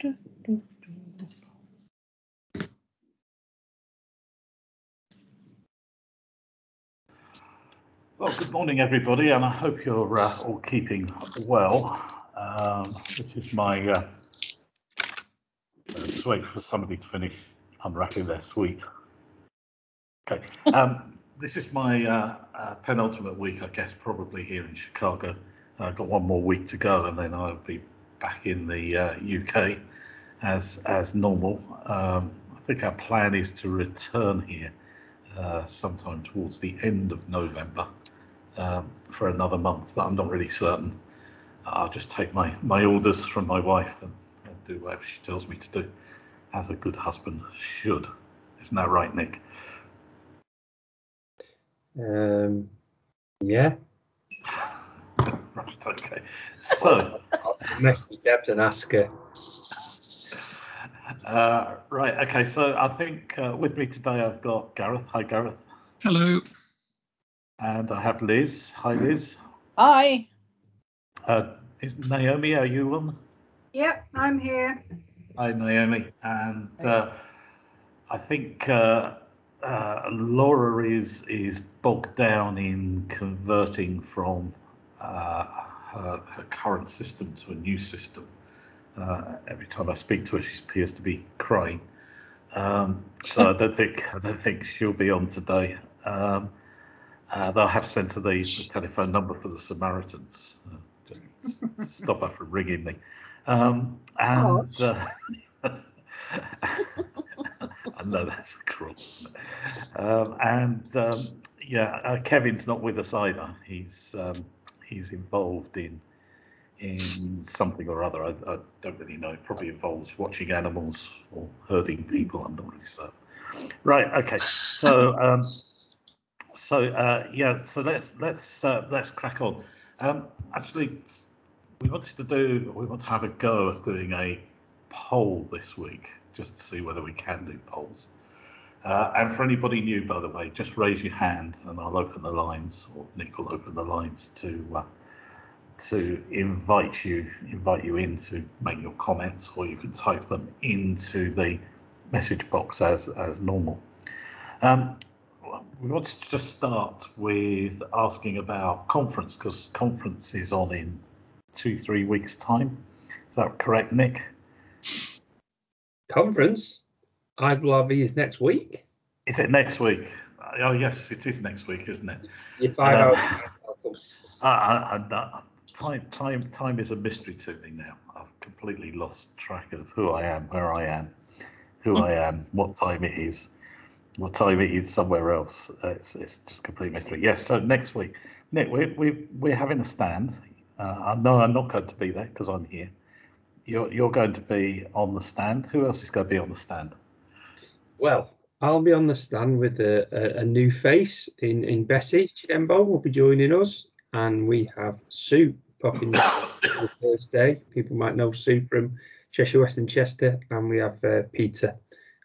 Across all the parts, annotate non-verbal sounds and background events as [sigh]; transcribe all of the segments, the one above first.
do, do, do. Well, good morning, everybody, and I hope you're uh, all keeping well. Um, this is my. Uh, uh let's wait for somebody to finish unwrapping their suite. Okay. Um, this is my uh, uh, penultimate week, I guess, probably here in Chicago. I've got one more week to go, and then I'll be back in the UK uh, as as normal. Um, I think our plan is to return here uh, sometime towards the end of November um, for another month, but I'm not really certain. I'll just take my, my orders from my wife and, and do whatever she tells me to do, as a good husband should. Isn't that right, Nick? Um, yeah. [laughs] right, okay. So, message Deb and ask her. Uh, right, okay. So I think uh, with me today I've got Gareth. Hi, Gareth. Hello. And I have Liz. Hi, Liz. Hi. Uh, is Naomi, are you on? Yep, I'm here. Hi, Naomi. And uh, I think uh, uh, Laura is is bogged down in converting from uh, her, her current system to a new system. Uh, every time I speak to her, she appears to be crying. Um, so I don't think I don't think she'll be on today. Um, uh, they'll have sent her the, the, telephone number for the Samaritans, uh, just to stop her from ringing me. Um, and uh, [laughs] I know that's cruel. Um, and um, yeah, uh, Kevin's not with us either. He's he's involved in in something or other. I, I, don't really know. It probably involves watching animals or herding people. I'm not really certain. Right. Okay. So, um, so uh, yeah. So let's let's uh, let's crack on. Um, actually, we wanted to do. We want to have a go at doing a poll this week, just to see whether we can do polls. Uh, and for anybody new, by the way, just raise your hand and I'll open the lines, or Nick will open the lines to uh, to invite you invite you in to make your comments or you can type them into the message box as as normal. Um, we wanted to just start with asking about conference because conference is on in two three weeks time. Is that correct nick? Conference i believe is next week is it next week oh yes it is next week isn't it find um, [laughs] out I, I, I, time time time is a mystery to me now. I've completely lost track of who I am, where I am, who I am, what time it is, what time it is somewhere else. It's it's just complete mystery. Yes. So next week, Nick, we we we're having a stand. Uh, no, I'm not going to be there because I'm here. You're you're going to be on the stand. Who else is going to be on the stand? Well, I'll be on the stand with a, a, a new face in in Bessie Chidembo will be joining us, and we have Sue popping the first day. People might know Sue from Cheshire West and Chester, and we have uh, Peter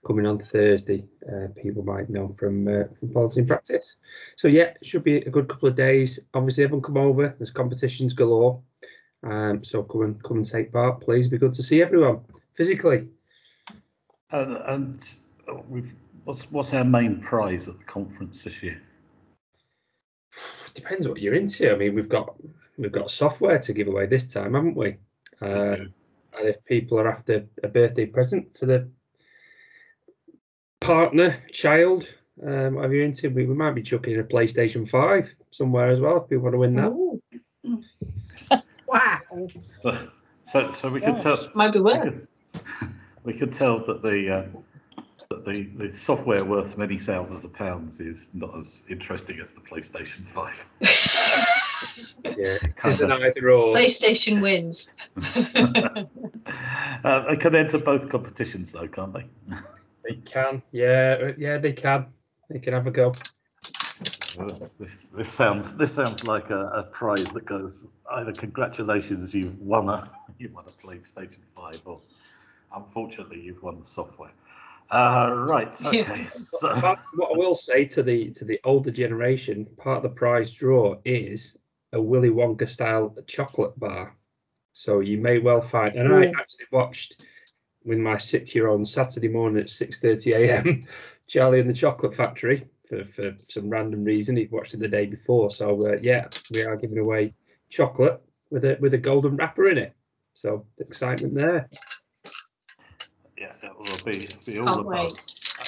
coming on Thursday. Uh, people might know from uh, from Policy in Practice. So yeah, it should be a good couple of days. Obviously, everyone come over. There's competitions galore. Um, so come and come and take part, please. Be good to see everyone physically. And, and what's what's our main prize at the conference this year? Depends what you're into. I mean, we've got we've got software to give away this time, haven't we? Uh, and if people are after a birthday present for the partner, child, um, whatever you're into, we, we might be chucking a PlayStation 5 somewhere as well if people want to win that. [laughs] wow. So, so, so we could tell. Might be well. We could, we could tell that the uh, that the, the software worth many thousands of pounds is not as interesting as the PlayStation 5. [laughs] yeah, it is an either or. PlayStation wins. [laughs] uh, they can enter both competitions, though, can't they? They can. Yeah, yeah, they can. They can have a go. This, this sounds this sounds like a, a, prize that goes either congratulations you've won a [laughs] you won a PlayStation Five or unfortunately you've won the software. Uh, right. [laughs] Okay. So. What I will say to the to the older generation, part of the prize draw is a Willy Wonka style chocolate bar. So you may well find, and I actually watched with my six year old Saturday morning at 6:30 a.m. [laughs] Charlie and the Chocolate Factory for, for some random reason. He'd watched it the day before. So uh, yeah, we are giving away chocolate with a with a golden wrapper in it. So excitement there. Yeah, it will be, be all Can't about. wait.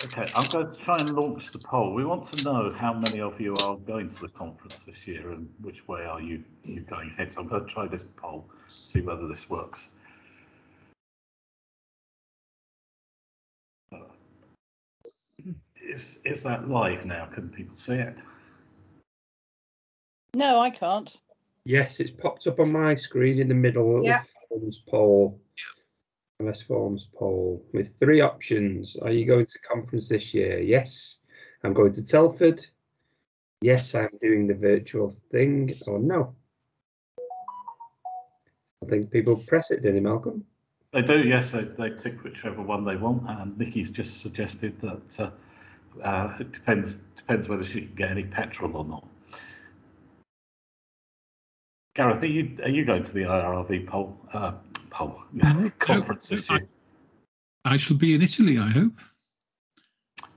Okay, I'm going to try and launch the poll. We want to know how many of you are going to the conference this year and which way are you, you going ahead. So I'm going to try this poll, see whether this works. Uh, Is, is that live now? Can people see it? No, I can't. Yes, it's popped up on my screen in the middle Yeah. of Forms poll. MS Forms poll with three options. Are you going to conference this year? Yes, I'm going to Telford. Yes, I'm doing the virtual thing. Or no. I think people press it, didn't they, Malcolm? They do, yes, they, they tick whichever one they want. And Nikki's just suggested that uh, uh, it depends depends whether she can get any petrol or not. Gareth, are you are you going to the IRRV poll uh, conference no, this year? I shall be in Italy, I hope.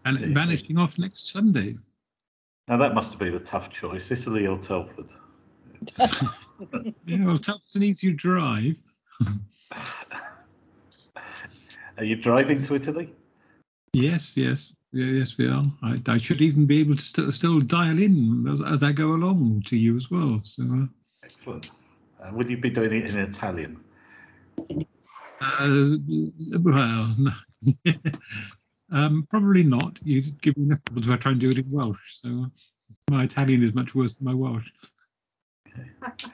And Easy. vanishing off next Sunday. Now that must have been a tough choice, Italy or Telford. [laughs] Yeah, well, Telford's an easy drive. are you driving to Italy? Yes, yes, yeah, yes, we are. I, I should even be able to st- still dial in as, as I go along to you as well. So, uh, Excellent. Uh, will you be doing it in Italian? Uh, well, no. [laughs] um, probably not. You'd give me enough trouble to try and do it in Welsh. So, my Italian is much worse than my Welsh. [laughs]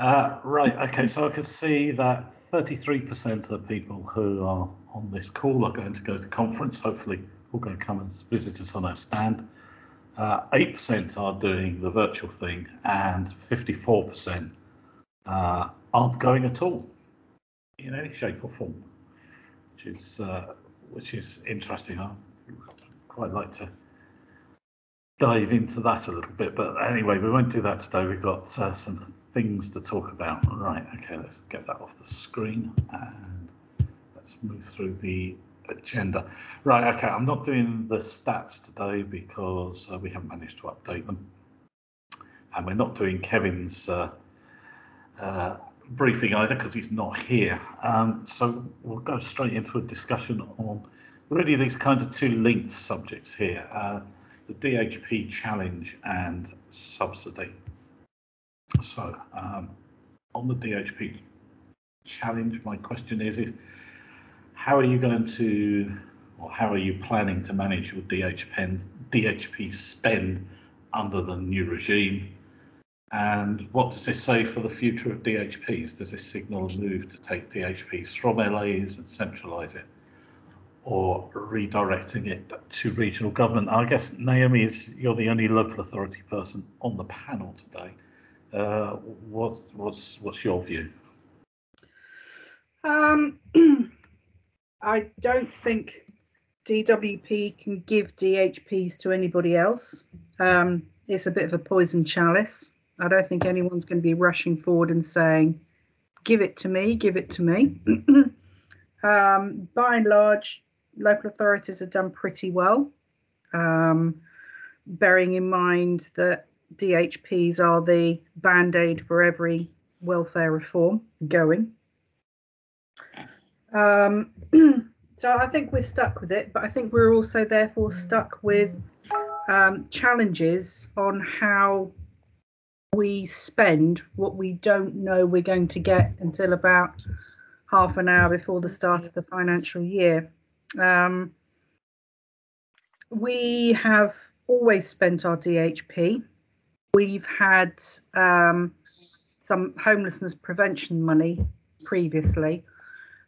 Uh, right, okay, so I can see that 33% of the people who are on this call are going to go to conference. Hopefully, all going to come and visit us on our stand. Uh, 8% are doing the virtual thing, and 54% uh, aren't going at all in any shape or form, which is uh, which is interesting. I quite like to dive into that a little bit. But anyway, we won't do that today. We've got uh, some things to talk about. Right, okay, let's get that off the screen and let's move through the agenda. Right, okay, I'm not doing the stats today because uh, we haven't managed to update them. And we're not doing Kevin's uh, uh, briefing either because he's not here. Um, so we'll go straight into a discussion on really these kind of two linked subjects here. Uh, the DHP challenge and subsidy. So, um, on the DHP challenge, my question is, is how are you going to, or how are you planning to manage your DHP, DHP spend under the new regime? And what does this say for the future of DHPs? Does this signal a move to take DHPs from LAs and centralise it? or redirecting it to regional government. I guess Naomi is you're the only local authority person on the panel today. Uh, what's what's what's your view? Um, [clears throat] I don't think DWP can give DHPs to anybody else. Um, it's a bit of a poison chalice. I don't think anyone's going to be rushing forward and saying, "Give it to me, give it to me." [clears throat] um, by and large, local authorities have done pretty well, um, bearing in mind that DHPs are the band aid for every welfare reform going. Um, [clears throat] so I think we're stuck with it, but I think we're also therefore stuck with um, challenges on how we spend what we don't know we're going to get until about half an hour before the start of the financial year. Um, we have always spent our DHP. We've had um, some homelessness prevention money previously,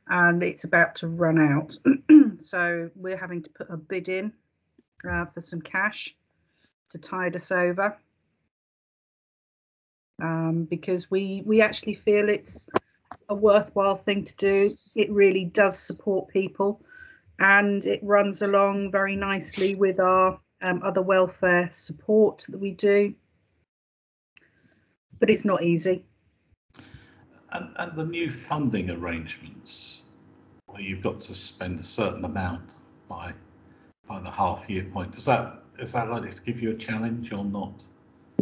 and it's about to run out. [clears throat] so we're having to put a bid in uh, for some cash to tide us over. Um, because we we actually feel it's a worthwhile thing to do. It really does support people, and it runs along very nicely with our um, other welfare support that we do. But it's not easy. And, and the new funding arrangements, where you've got to spend a certain amount by by the half year point, does that is that likely to give you a challenge or not?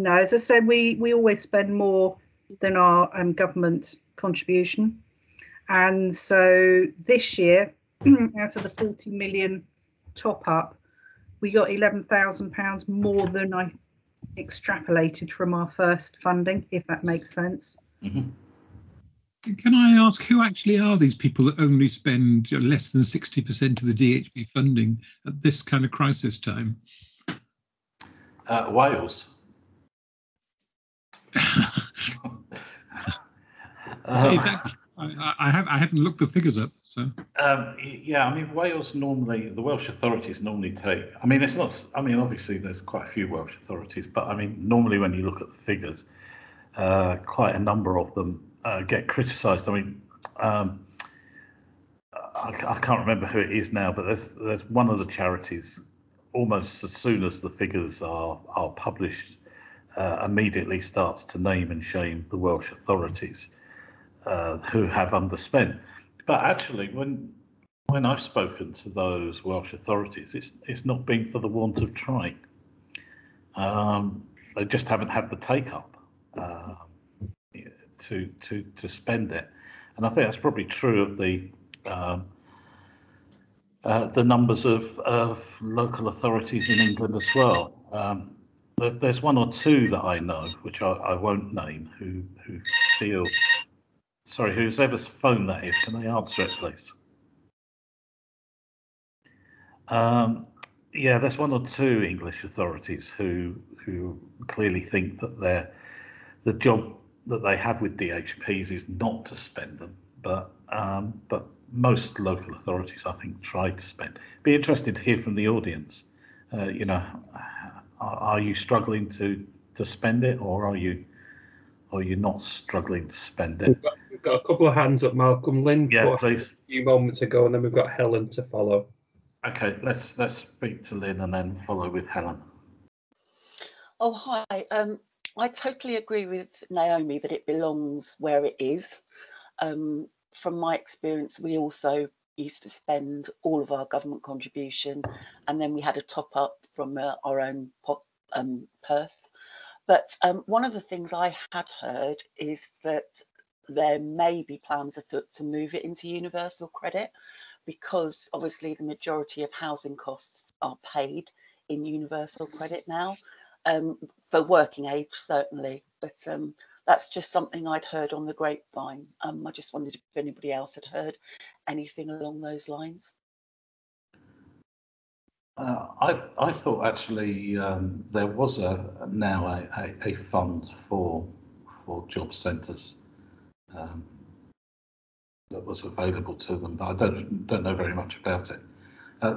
No, as I said, we, we always spend more than our um, government contribution. And so this year, [clears throat] out of the 40 million top up, we got £11,000 more than I extrapolated from our first funding, if that makes sense. Mhm. Can I ask who actually are these people that only spend less than 60% of the DHP funding at this kind of crisis time? Uh, Wales. So Um, that- I, I have I haven't looked the figures up. So Um, yeah, I mean, Wales normally, the Welsh authorities normally take, I mean, it's not, I mean, obviously there's quite a few Welsh authorities, but I mean, normally when you look at the figures, uh, quite a number of them uh, get criticised. I mean, um, I, I can't remember who it is now, but there's, there's one of the charities, almost as soon as the figures are, are published, uh, immediately starts to name and shame the Welsh authorities uh, who have underspent. But actually, when when I've spoken to those Welsh authorities, it's it's not been for the want of trying. Um, they just haven't had the take up uh, to to to spend it, and I think that's probably true of the um, uh, the numbers of, of local authorities in England as well. Um, there's one or two that I know, which I, I won't name, who who feel Sorry, whose ever's phone that is, can they answer it, please? Um, yeah, there's one or two English authorities who who clearly think that their the job that they have with DHPs is not to spend them, but um, but most local authorities, I think, try to spend. Be interested to hear from the audience. Uh, you know, are, are you struggling to to spend it, or are you are you not struggling to spend it? We've got, we've got a couple of hands up, Malcolm. Lynn, Yeah, please. a few moments ago, and then we've got Helen to follow. Okay, let's let's speak to Lynn and then follow with Helen. Oh, hi. Um, I totally agree with Naomi that it belongs where it is. Um, from my experience, we also used to spend all of our government contribution and then we had a top up from uh, our own um, purse. But um, one of the things I had heard is that there may be plans afoot to move it into universal credit because obviously the majority of housing costs are paid in universal credit now um, for working age certainly but um, that's just something I'd heard on the grapevine um, I just wondered if anybody else had heard anything along those lines Uh, I I thought actually um, there was a now a, a, a fund for for job centres um, that was available to them, but I don't don't know very much about it. Uh,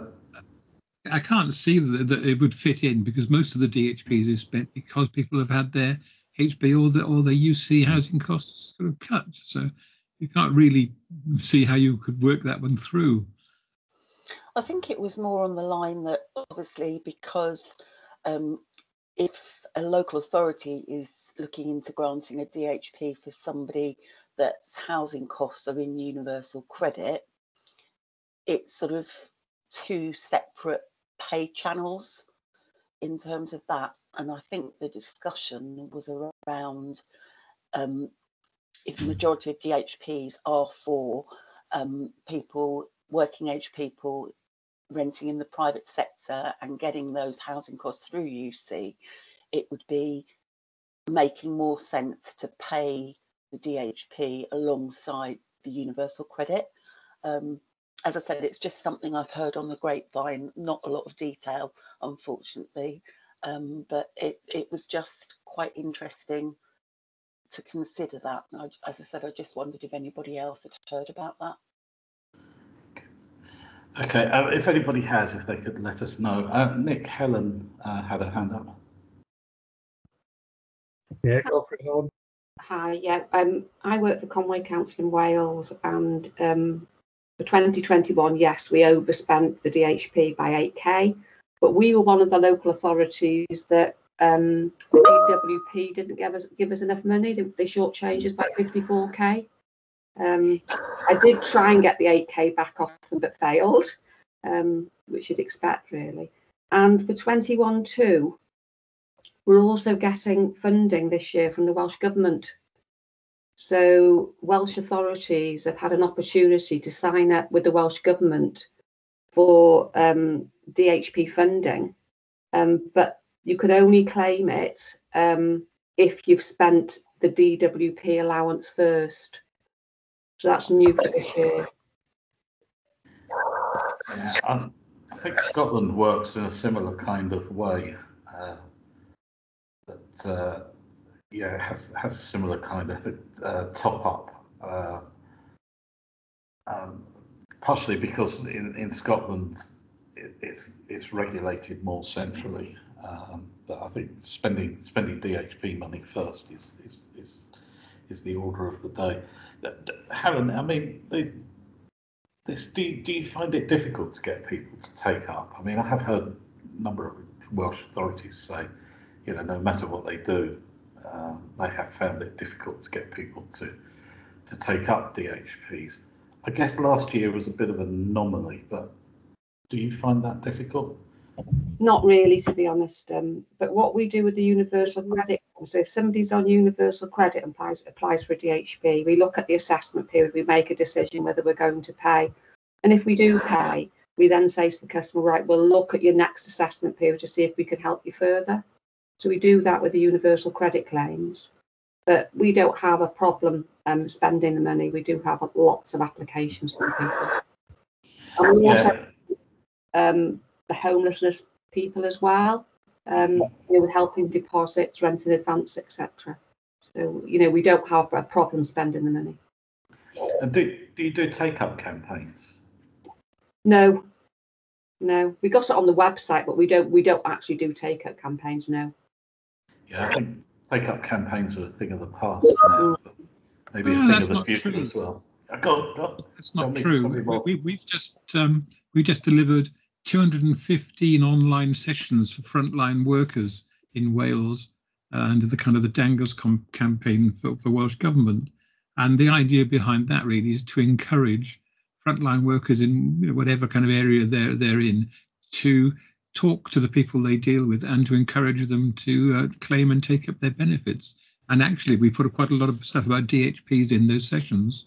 I can't see that, that it would fit in because most of the DHPs is spent because people have had their HB or the or their UC housing costs sort of cut. So you can't really see how you could work that one through. I think it was more on the line that obviously because um, if a local authority is looking into granting a DHP for somebody that's housing costs are in universal credit, it's sort of two separate pay channels in terms of that. And I think the discussion was around um, if the majority of DHPs are for um, people, working age people renting in the private sector and getting those housing costs through UC, it would be making more sense to pay the DHP alongside the universal credit. Um, as I said, it's just something I've heard on the grapevine, not a lot of detail, unfortunately, um, but it, it was just quite interesting to consider that. I, as I said, I just wondered if anybody else had heard about that. okay, uh, if anybody has, if they could let us know. Uh, Nick, Helen uh, had a hand up. Yeah, go for it, Helen. Hi, yeah. Um, I work for Conway Council in Wales, and um, for 2021, yes, we overspent the DHP by 8k, but we were one of the local authorities that um, the DWP didn't give us give us enough money. They, they shortchanged us by 54k. Um, I did try and get the 8k back off them, but failed, um, which you'd expect really. And for 21 2, we're also getting funding this year from the Welsh Government. So Welsh authorities have had an opportunity to sign up with the Welsh Government for um, DHP funding, um, but you can only claim it um, if you've spent the DWP allowance first. So that's new for this year. Yeah, I, think Scotland works in a similar kind of way. Uh, but uh, yeah, has has a similar kind of uh, top up. Uh, um, partially because in, in Scotland it, it's it's regulated more centrally. Um, but I think spending spending DHP money first is is is, is the order of the day. Helen, I mean, this do, do you find it difficult to get people to take up? I mean, I have heard a number of Welsh authorities say, you know, no matter what they do, um, they have found it difficult to get people to to take up DHPs. I guess last year was a bit of an anomaly, but do you find that difficult? Not really, to be honest. Um, but what we do with the universal credit, so if somebody's on universal credit and applies, applies for a DHP, we look at the assessment period, we make a decision whether we're going to pay. And if we do pay, we then say to the customer, right, we'll look at your next assessment period to see if we can help you further. So we do that with the universal credit claims. But we don't have a problem um, spending the money. We do have lots of applications from people. And we also um, the homelessness people as well, um, you know, with helping deposits, rent in advance, etc. So you know we don't have a problem spending the money. And do do you do take up campaigns? No, no. We got it on the website, but we don't we don't actually do take up campaigns. No. Yeah, I think take up campaigns are a thing of the past now. maybe a thing of the future true. as well. Go, go. That's not true. We, we, have just um, we just delivered 215 online sessions for frontline workers in Wales uh, under the kind of the Dangos campaign for, for Welsh Government. And the idea behind that really is to encourage frontline workers in you know, whatever kind of area they're, they're in to talk to the people they deal with and to encourage them to uh, claim and take up their benefits. And actually, we put quite a lot of stuff about DHPs in those sessions.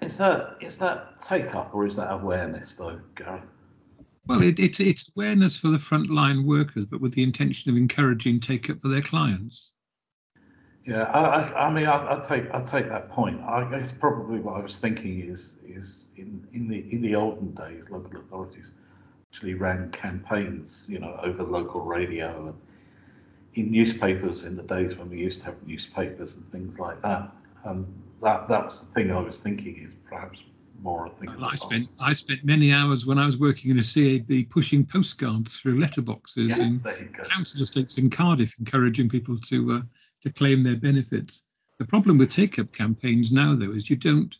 Is that is that take up or is that awareness though, Gareth? Well, it, it's it's awareness for the frontline workers, but with the intention of encouraging take up for their clients. Yeah, I, I, I mean, I, I take I take that point. I guess probably what I was thinking is is in in the in the olden days, local authorities actually ran campaigns, you know, over local radio and in newspapers in the days when we used to have newspapers and things like that. Um, that that was the thing I was thinking is perhaps more. I think I spent I spent many hours when I was working in a CAB pushing postcards through letterboxes yeah, in council estates in Cardiff, encouraging people to uh, to claim their benefits. The problem with take-up campaigns now, though, is you don't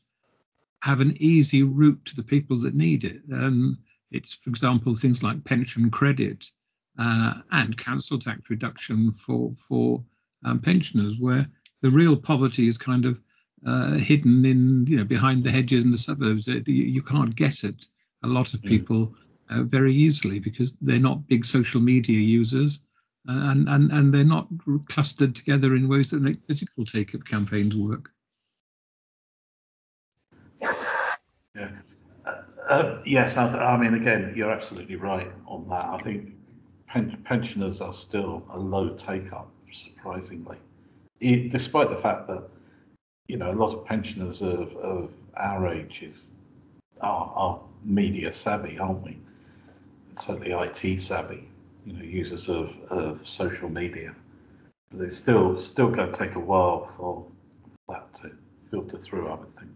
have an easy route to the people that need it. Um, it's, for example, things like pension credit uh, and council tax reduction for for um, pensioners, where the real poverty is kind of uh, hidden in you know behind the hedges in the suburbs. You, you can't get it. a lot of mm. people uh, very easily because they're not big social media users. Uh, and, and, and they're not clustered together in ways that make physical take-up campaigns work. Yeah. Uh, yes, I, I, mean, again, you're absolutely right on that. I think pen, pensioners are still a low take up, surprisingly, it, despite the fact that you know a lot of pensioners of, of our age is are, are media savvy, aren't we? Certainly IT savvy, you know, users of, of social media. But it's still still going to take a while for that to filter through, I would think.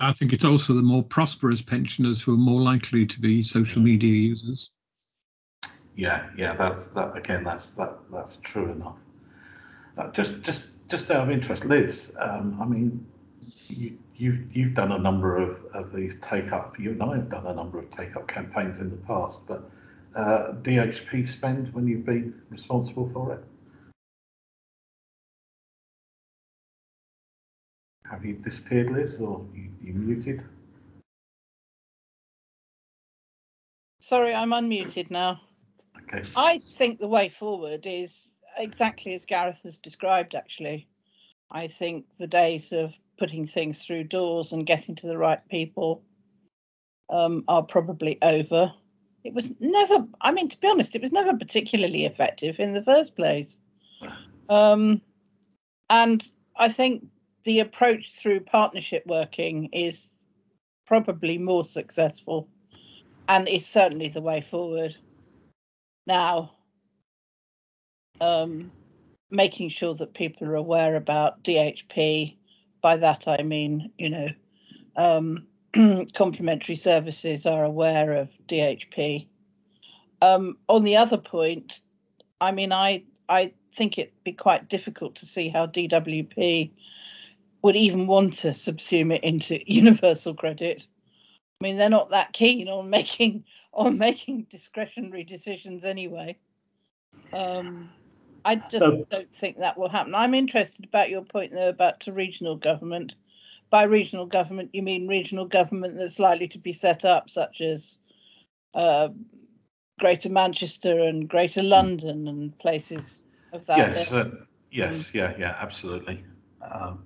I think it's also the more prosperous pensioners who are more likely to be social media users. Yeah, yeah, that's that again. That's that that's true enough. Uh, just just just out of interest, Liz. Um, I mean, you, you've you've done a number of of these take up. You and I have done a number of take up campaigns in the past, but uh, DHP spend when you've been responsible for it. Have you disappeared, Liz, or you, you muted? sorry, I'm unmuted now. Okay. I think the way forward is exactly as Gareth has described, actually. I think the days of putting things through doors and getting to the right people um, are probably over. It was never, I mean, to be honest, it was never particularly effective in the first place. [sighs] Um, and I think the approach through partnership working is probably more successful and is certainly the way forward. Now, um, making sure that people are aware about DHP. By that I mean, you know, um, [clears throat] complementary services are aware of DHP. Um, on the other point, I mean, I I think it'd be quite difficult to see how DWP would even want to subsume it into [laughs] universal credit. I mean, they're not that keen on making on making discretionary decisions anyway. Um, I just So- don't think that will happen. I'm interested about your point though about to regional government. By regional government, you mean regional government that's likely to be set up, such as uh, Greater Manchester and Greater London and places of that. Yes, uh, yes, yeah, yeah, absolutely. Um,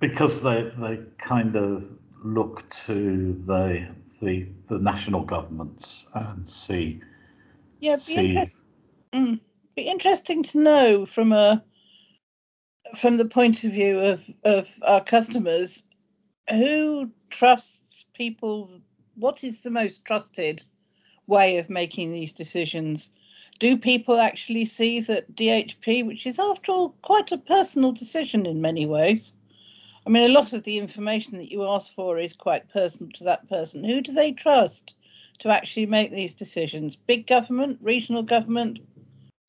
because they they kind of look to the the the national governments and see Yeah, it'd be, see- interest, mm, be interesting to know from a from the point of view of of our customers who trusts people. What is the most trusted way of making these decisions? Do people actually see that DHP, which is after all quite a personal decision in many ways? I mean, a lot of the information that you ask for is quite personal to that person. Who do they trust to actually make these decisions? Big government, regional government,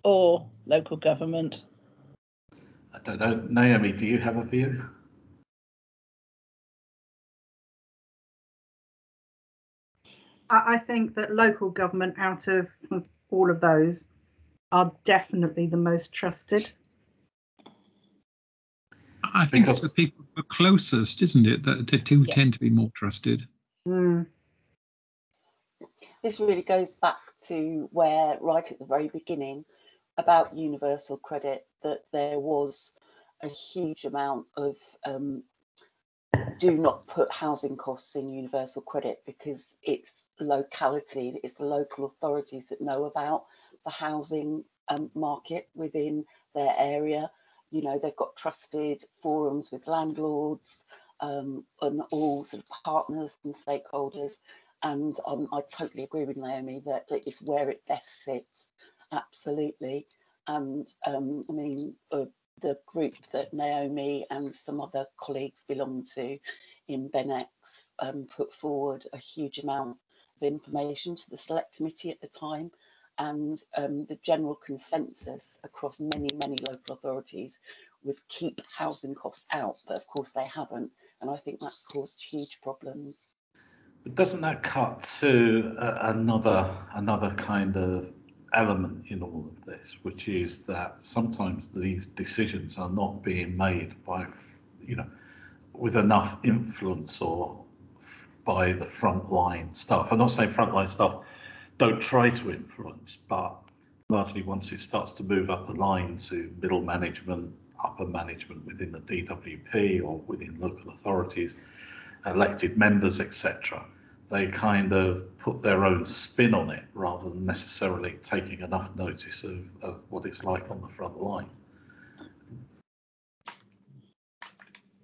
or local government? I don't know, Naomi, do you have a view? I, I think that local government, out of all of those, are definitely the most trusted. I think Because- it's the people who are closest, isn't it, that, that do Yeah. tend to be more trusted. Mm. this really goes back to where right at the very beginning about universal credit that there was a huge amount of um, do not put housing costs in universal credit because it's locality it's the local authorities that know about the housing um, market within their area you know they've got trusted forums with landlords um, and all sort of partners and stakeholders and um, I totally agree with Naomi that it is where it best sits, absolutely. And um, I mean, uh, the group that Naomi and some other colleagues belong to in Benex um, put forward a huge amount of information to the select committee at the time. And um, the general consensus across many, many local authorities was keep housing costs out, but of course they haven't. And I think that's caused huge problems. But doesn't that cut to uh, another another kind of element in all of this, which is that sometimes these decisions are not being made by, you know, with enough influence or by the frontline staff. I'm not saying frontline staff don't try to influence, but largely once it starts to move up the line to middle management, upper management within the DWP or within local authorities, elected members, etc., they kind of put their own spin on it rather than necessarily taking enough notice of, of what it's like on the front line.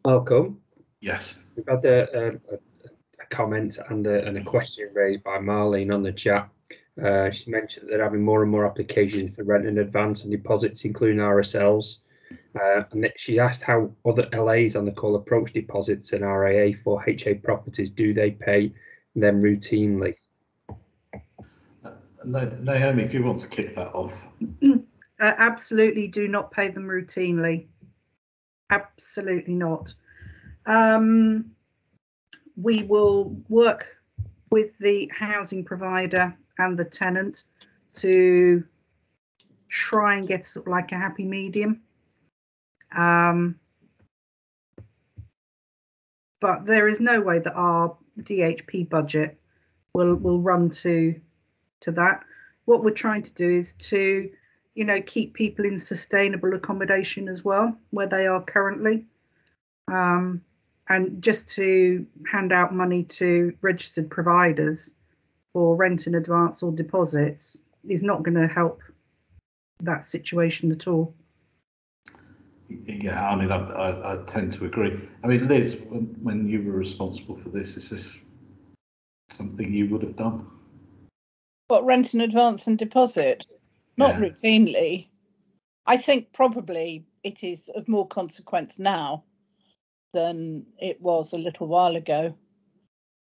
Welcome. Yes. We've had a, a, a comment and a, and a question raised by Marlene on the chat. Uh, she mentioned that they're having more and more applications for rent in advance and deposits, including RSLs. Uh, and she asked how other LAs on the call approach deposits and RAA for HA properties. Do they pay them routinely? Uh, Na- Naomi, do you want to kick that off? [clears throat] Uh, absolutely do not pay them routinely. Absolutely not. Um, we will work with the housing provider and the tenant to try and get sort of like a happy medium. Um, but there is no way that our DHP budget will will run to to that. What we're trying to do is to, you know, keep people in sustainable accommodation as well, where they are currently. Um, and just to hand out money to registered providers for rent in advance or deposits is not going to help that situation at all. Yeah, I mean, I, I, I tend to agree. I mean, Liz, when, when you were responsible for this, is this something you would have done? What rent in advance and deposit? Not Yeah. routinely. I think probably it is of more consequence now than it was a little while ago.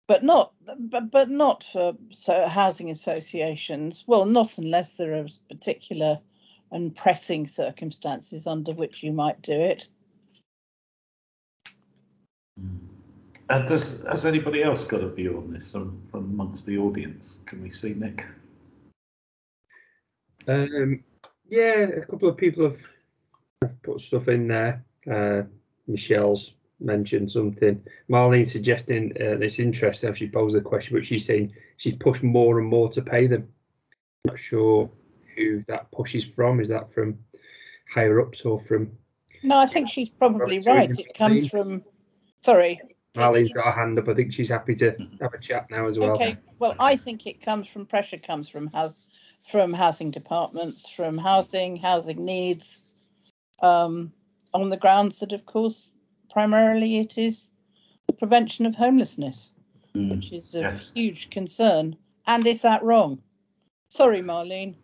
But not, but, but not for so housing associations. Well, not unless there are particular and pressing circumstances under which you might do it. And does, has anybody else got a view on this from, from amongst the audience? Can we see Nick? Um, yeah, a couple of people have, have put stuff in there. Uh, Michelle's mentioned something. Marlene suggesting uh, it's interesting how she posed the question, but she's saying she's pushed more and more to pay them. Not sure who that push is from. Is that from higher ups or from? No, I think she's probably right. It comes from, sorry. Marlene's got her hand up. I think she's happy to have a chat now as well. Okay, well, I think it comes from pressure comes from house, from housing departments, from housing, housing needs. Um, on the grounds that, of course, primarily it is the prevention of homelessness, which is a Yes. huge concern. And is that wrong? Sorry, Marlene.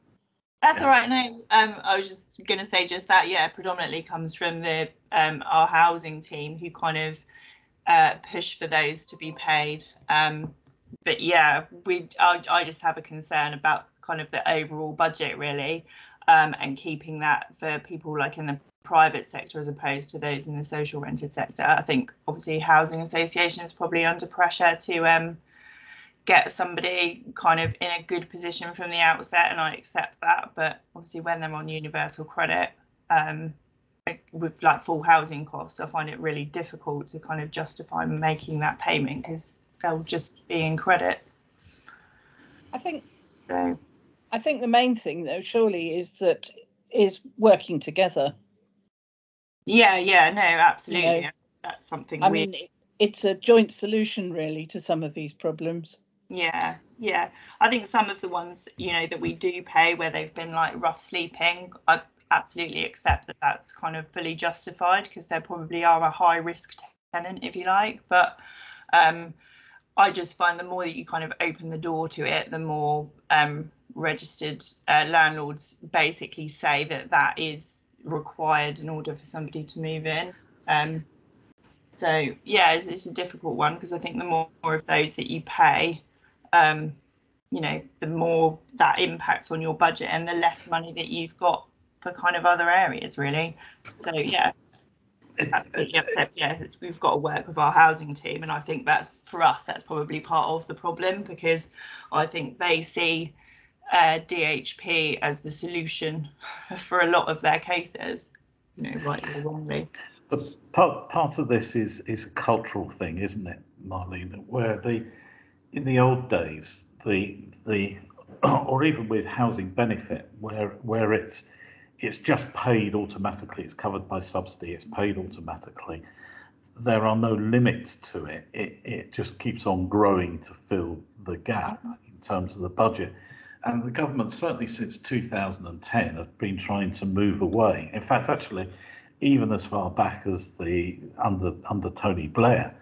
That's all right. No, um, I was just going to say just that. Yeah, predominantly comes from the um, our housing team who kind of uh, push for those to be paid. Um, but yeah, we I, I just have a concern about kind of the overall budget really, um, and keeping that for people like in the private sector as opposed to those in the social rented sector. I think obviously housing associations probably under pressure to um, get somebody kind of in a good position from the outset, and I accept that. But obviously, when they're on universal credit, um, with like full housing costs, I find it really difficult to kind of justify making that payment because they'll just be in credit. I think So I think the main thing though surely is that is working together. Yeah, yeah, no, absolutely. know, That's something I we mean, it's a joint solution really to some of these problems. Yeah, yeah. I think some of the ones, you know, that we do pay where they've been like rough sleeping, I absolutely accept that that's kind of fully justified because they probably are a high risk tenant, if you like. But um, I just find the more that you kind of open the door to it, the more um, registered uh, landlords basically say that that is required in order for somebody to move in. Um, so yeah, it's, it's a difficult one because I think the more, more of those that you pay, um, you know, the more that impacts on your budget and the less money that you've got for kind of other areas, really. So yeah, yeah, we've got to work with our housing team, and I think that's for us. That's probably part of the problem because I think they see uh, DHP as the solution [laughs] for a lot of their cases, you know, rightly or wrongly. But part, part of this is, is a cultural thing, isn't it, Marlene? Where the, in the old days, the, the, [clears throat] or even with housing benefit, where, where it's, it's just paid automatically, it's covered by subsidy, it's paid automatically. There are no limits to it. It, it just keeps on growing to fill the gap in terms of the budget. And the government, certainly since 2010, have been trying to move away. In fact, actually, even as far back as the under under Tony Blair,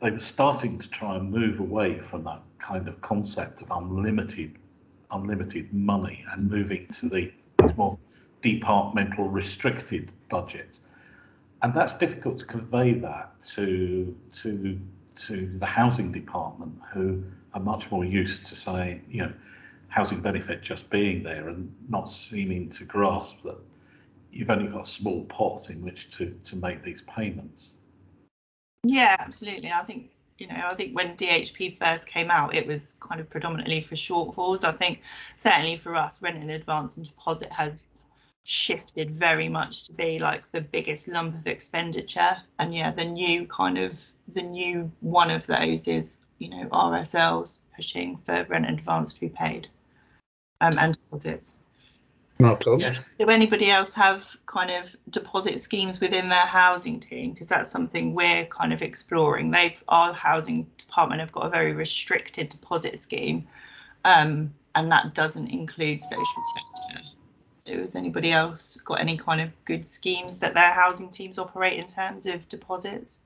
they were starting to try and move away from that kind of concept of unlimited unlimited money and moving to the more departmental restricted budgets. And that's difficult to convey that to to to the housing department who are much more used to saying, you know, housing benefit just being there and not seeming to grasp that you've only got a small pot in which to, to make these payments. Yeah, absolutely. I think you know, I think when DHP first came out, it was kind of predominantly for shortfalls. I think certainly for us, rent in advance and deposit has shifted very much to be like the biggest lump of expenditure. And yeah, the new kind of the new one of those is you know, RSLs pushing for rent in advance to be paid um, and deposits. Malcolm. Yes. Do anybody else have kind of deposit schemes within their housing team? Because that's something we're kind of exploring. They've our housing department have got a very restricted deposit scheme, um, and that doesn't include social sector. So has anybody else got any kind of good schemes that their housing teams operate in terms of deposits?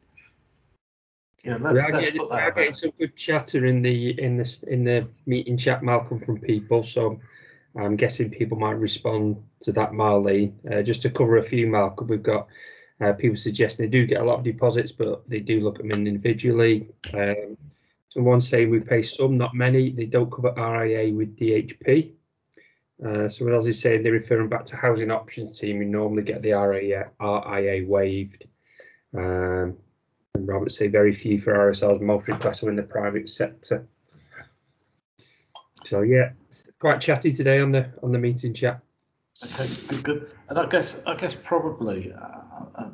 Yeah, We let's, are let's getting, put we are getting some good chatter in the in this in the meeting chat, Malcolm, from people. So I'm guessing people might respond to that, Marlene. Uh, just to cover a few, Malcolm, we've got uh, people suggesting they do get a lot of deposits, but they do look at them individually. Um, someone saying we pay some, not many. They don't cover RIA with DHP. Uh, someone else is saying they're referring back to housing options team. We normally get the RIA, RIA waived. Um, and Robert say very few for RSLs, most requests are in the private sector. So yeah, quite chatty today on the on the meeting chat. Okay, good, good. And I guess, I guess probably uh, uh,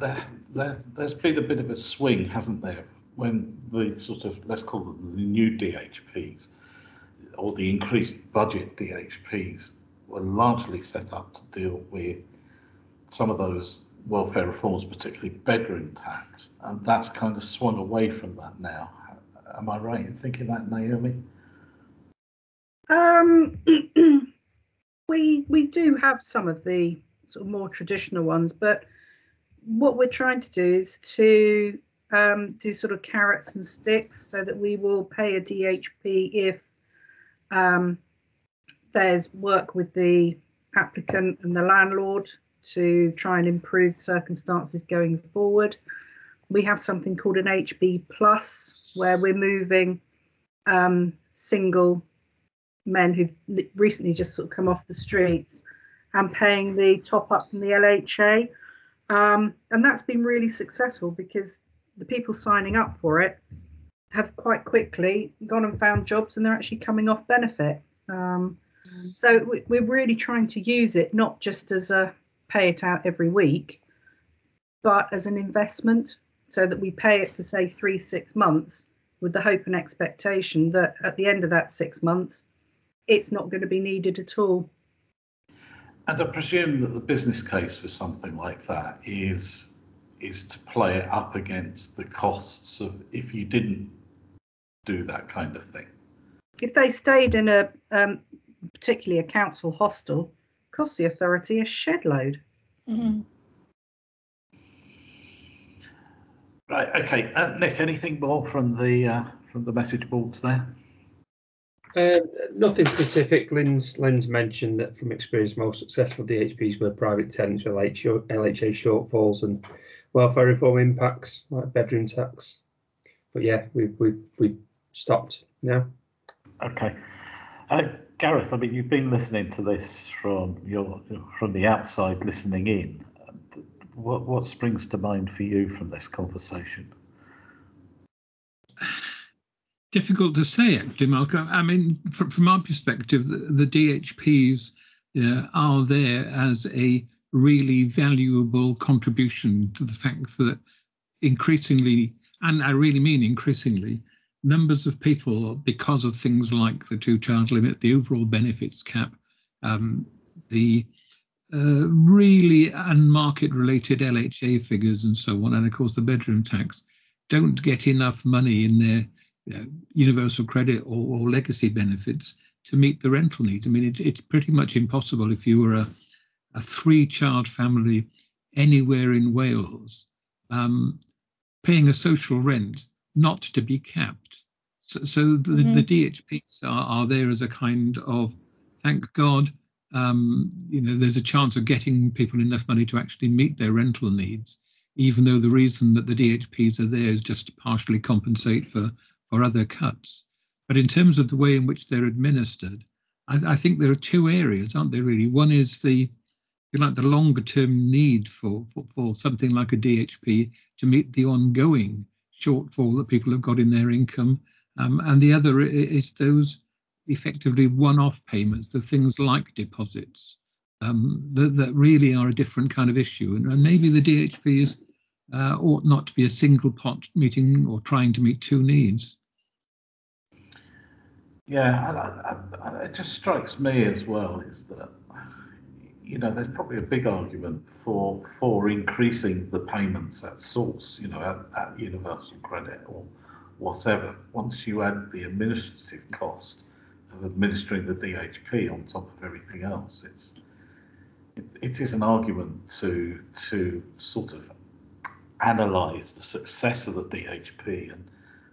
there, there, there's been a bit of a swing, hasn't there? When the sort of, let's call them the new DHPs or the increased budget DHPs were largely set up to deal with some of those welfare reforms, particularly bedroom tax. And that's kind of swung away from that now. Am I right in thinking that, Naomi? Um, [clears throat] we we do have some of the sort of more traditional ones, but what we're trying to do is to um, do sort of carrots and sticks, so that we will pay a DHP if um, there's work with the applicant and the landlord to try and improve circumstances going forward. We have something called an HB plus, where we're moving um, single men who've recently just sort of come off the streets and paying the top up from the LHA. Um, and that's been really successful because the people signing up for it have quite quickly gone and found jobs and they're actually coming off benefit. Um, so we're really trying to use it not just as a pay it out every week, but as an investment so that we pay it for, say, three, six months with the hope and expectation that at the end of that six months, it's not going to be needed at all. And I presume that the business case for something like that is is to play it up against the costs of if you didn't do that kind of thing. If they stayed in a, um, particularly a council hostel, cost the authority a shed load. Mhm. Right. Okay. Uh, Nick, anything more from the uh, from the message boards there? Uh, nothing specific. Lynn's, Lynn's mentioned that from experience, most successful DHPs were private tenants with LH, LHA shortfalls and welfare reform impacts like bedroom tax. But yeah, we've we've we've stopped now. Okay. Uh, Gareth, I mean, you've been listening to this from your from the outside, listening in. What what springs to mind for you from this conversation? difficult to say actually malcolm i mean from, from our perspective the, the dhps uh, are there as a really valuable contribution to the fact that increasingly and i really mean increasingly numbers of people because of things like the two child limit the overall benefits cap um, the uh, really unmarket related lha figures and so on and of course the bedroom tax don't get enough money in their you know, universal credit or, or, legacy benefits to meet the rental needs. I mean, it's, it's pretty much impossible if you were a, a three child family anywhere in Wales, um, paying a social rent not to be capped. So, so the, mm-hmm. the DHPs are, are there as a kind of, thank God, um, you know, there's a chance of getting people enough money to actually meet their rental needs, even though the reason that the DHPs are there is just to partially compensate for or other cuts. But in terms of the way in which they're administered, I, I think there are two areas, aren't there? Really, one is the like the longer term need for, for, for something like a DHP to meet the ongoing shortfall that people have got in their income, um, and the other is those effectively one-off payments, the things like deposits, um, that, that really are a different kind of issue, and, and maybe the DHPs uh, ought not to be a single pot meeting or trying to meet two needs. Yeah, and I, I, it just strikes me as well is that you know there's probably a big argument for for increasing the payments at source, you know, at, at universal credit or whatever. Once you add the administrative cost of administering the DHP on top of everything else, it's it, it is an argument to to sort of analyze the success of the DHP and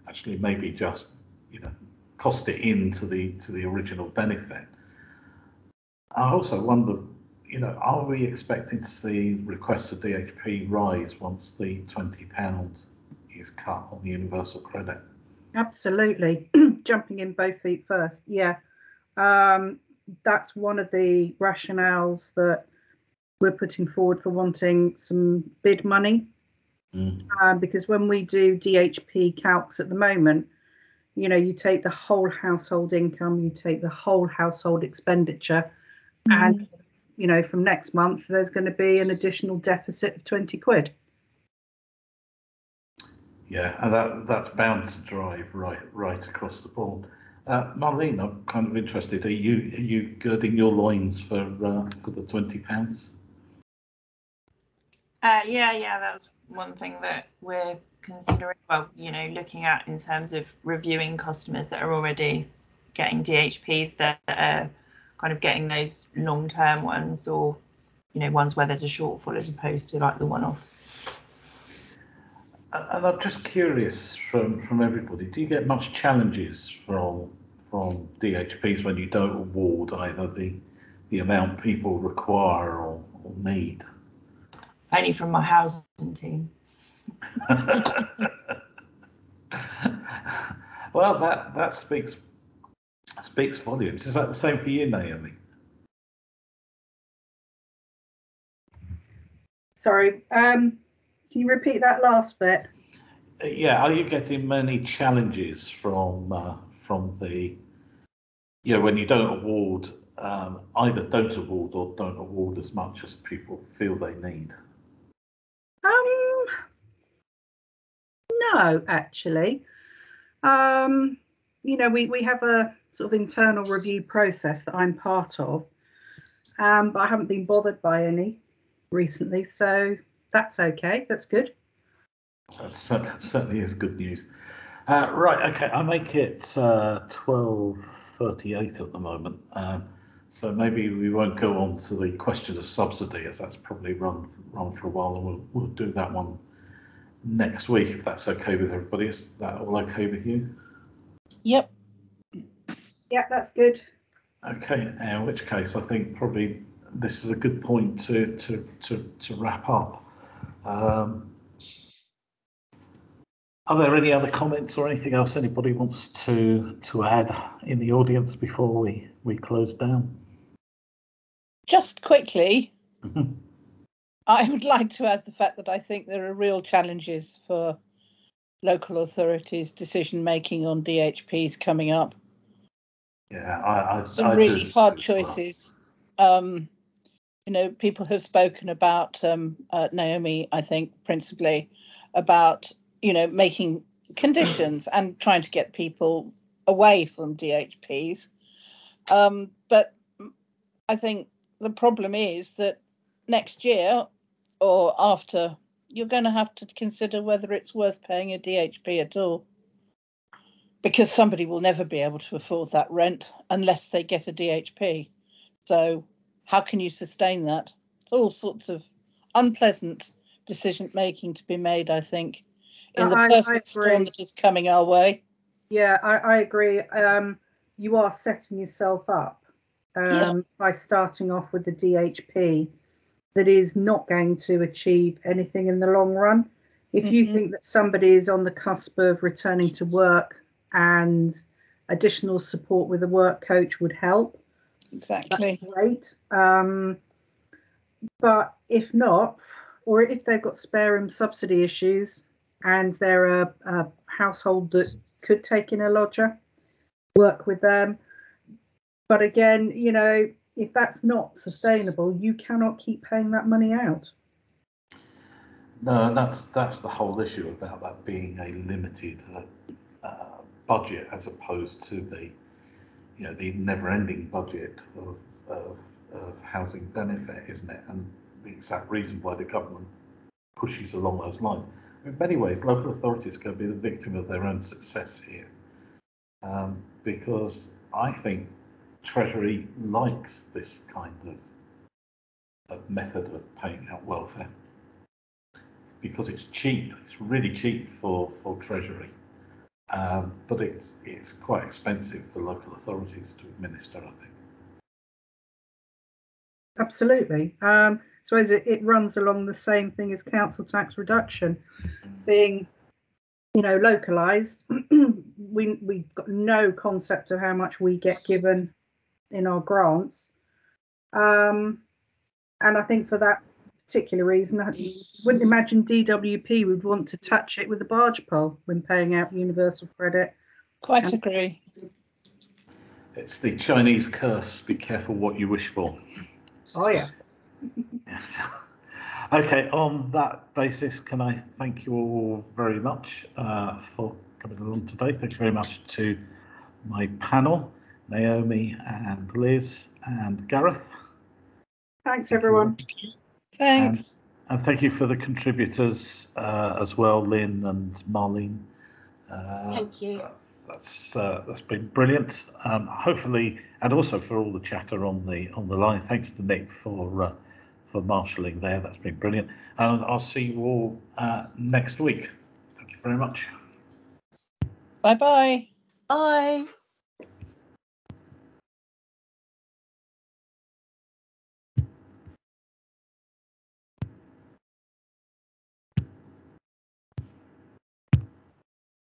actually maybe just you know cost it into the to the original benefit. I also wonder, you know, are we expecting to see requests for DHP rise once the twenty pound is cut on the universal credit? Absolutely, [clears throat] jumping in both feet first. Yeah, um, that's one of the rationales that we're putting forward for wanting some bid money. Mm. Um, because when we do DHP calcs at the moment, you know, you take the whole household income, you take the whole household expenditure, and you know, from next month there's going to be an additional deficit of 20 quid. Yeah, and that that's bound to drive right right across the board. Uh, Marlene, I'm kind of interested. Are you are you girding your loins for uh, for the twenty pounds? Uh, yeah, yeah, that's one thing that we're considering. Well, you know, looking at in terms of reviewing customers that are already getting DHPs that are kind of getting those long-term ones, or you know, ones where there's a shortfall as opposed to like the one-offs. And and I'm just curious from from everybody. Do you get much challenges from from DHPs when you don't award either the the amount people require or, or need? Only from my housing team. [laughs] well, that that speaks speaks volumes. Is that the same for you, Naomi? Sorry, um, can you repeat that last bit? Uh, Yeah, are you getting many challenges from uh, from the you know when you don't award um, either don't award or don't award as much as people feel they need? Um, no, actually. Um, you know, we, we have a sort of internal review process that I'm part of, um, but I haven't been bothered by any recently, so that's okay. That's good. That certainly is good news. Uh, right, okay, I make it uh, twelve thirty-eight at the moment, um, so maybe we won't go on to the question of subsidy, as that's probably run run for a while, and we'll we'll do that one next week if that's okay with everybody. Is that all okay with you? Yep. Yeah, that's good. Okay, in which case I think probably this is a good point to to to, to wrap up. Um, are there any other comments or anything else anybody wants to to add in the audience before we we close down? Just quickly, [laughs] I would like to add the fact that I think there are real challenges for local authorities' decision making on DHPs coming up. Yeah, I, I Some I really do hard well. choices. Um, you know, people have spoken about um, uh, Naomi, I think, principally about you know making conditions and trying to get people away from DHPs. Um, but I think the problem is that next year or after, you're going to have to consider whether it's worth paying a DHP at all. Because somebody will never be able to afford that rent unless they get a DHP. So, how can you sustain that? All sorts of unpleasant decision making to be made, I think, in the perfect storm that is coming our way. Yeah, I, I agree. Um, you are setting yourself up um, Yeah. by starting off with the DHP that is not going to achieve anything in the long run. If you Mhm. think that somebody is on the cusp of returning to work and additional support with a work coach would help, Exactly. that's great. Um, but if not, or if they've got spare room subsidy issues and they're a, a household that could take in a lodger, work with them. But again, you know, if that's not sustainable, you cannot keep paying that money out. No, and that's that's the whole issue about that being a limited uh, uh, budget as opposed to the, you know, the never-ending budget of, of, of housing benefit, isn't it? And the exact reason why the government pushes along those lines. In many ways, local authorities can be the victim of their own success here, um, because I think Treasury likes this kind of, of method of paying out welfare because it's cheap. It's really cheap for, for Treasury. Um, but it's, it's quite expensive for local authorities to administer, I think. Absolutely. Um, so as it, it runs along the same thing as council tax reduction, being, you know, localised. [clears throat] we we've got no concept of how much we get given in our grants, um, and I think for that particular reason, I wouldn't imagine DWP would want to touch it with a barge pole when paying out universal credit. Quite Um, agree. It's the Chinese curse, be careful what you wish for. Oh yeah. Yes. [laughs] Okay, on that basis, can I thank you all very much uh, for coming along today. Thank you very much to my panel, Naomi and Liz and Gareth. Thanks Thank you everyone. Thanks. And thank you for the contributors uh, as well, Lynn and Marlene. Uh, Thank you. That's that's, uh, that's been brilliant. Um, hopefully, and also for all the chatter on the on the line. Thanks to Nick for uh, for marshalling there. That's been brilliant. And I'll see you all uh, next week. Thank you very much. Bye bye. Bye.